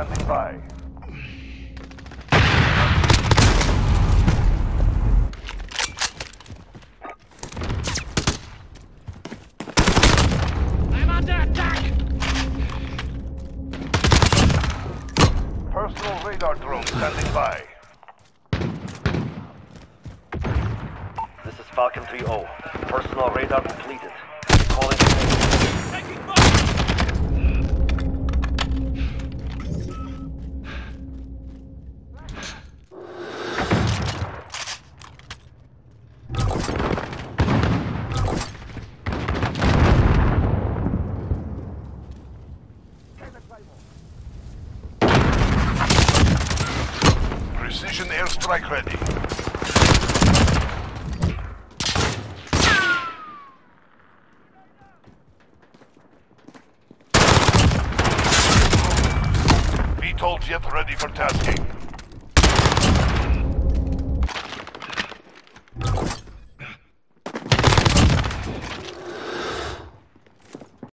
Standing by. I'm under attack! Personal radar drone standing by. This is Falcon 3-0. Personal radar completed. Airstrike ready. VTOL jet ready for tasking.